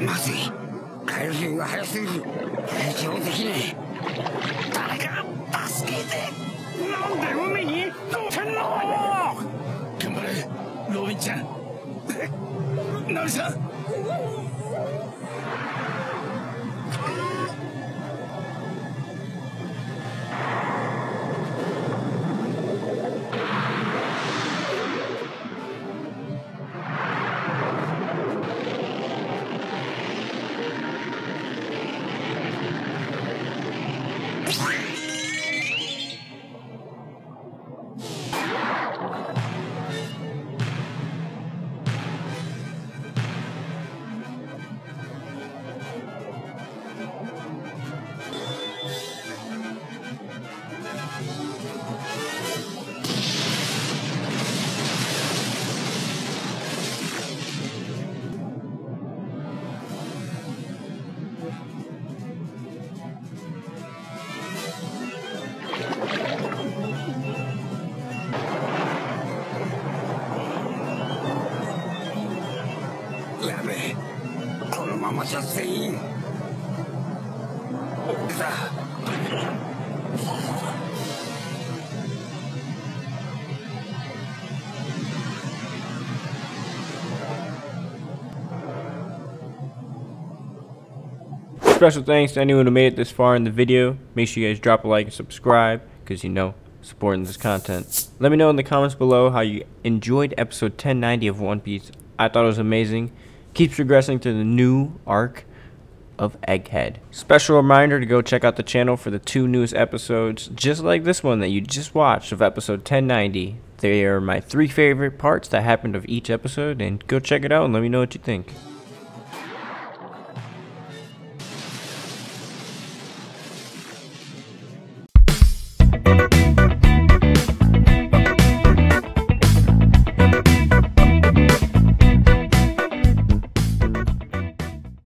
まずい。回復が早すぎる。成長できねえ。誰か助けて。なんで海にどうしてんの。頑張れロビンちゃん。ナミさん。Three. やべえこのままじゃ全員だ Special thanks to anyone who made it this far in the video. Make sure you guys drop a like and subscribe because you know supporting this content. Let me know in the comments below how you enjoyed episode 1090 of One Piece. I thought it was amazing. Keeps progressing to the new arc of Egghead. Special reminder to go check out the channel for the two newest episodes, just like this one that you just watched of episode 1090. They are my three favorite parts that happened of each episode, and go check it out and let me know what you think.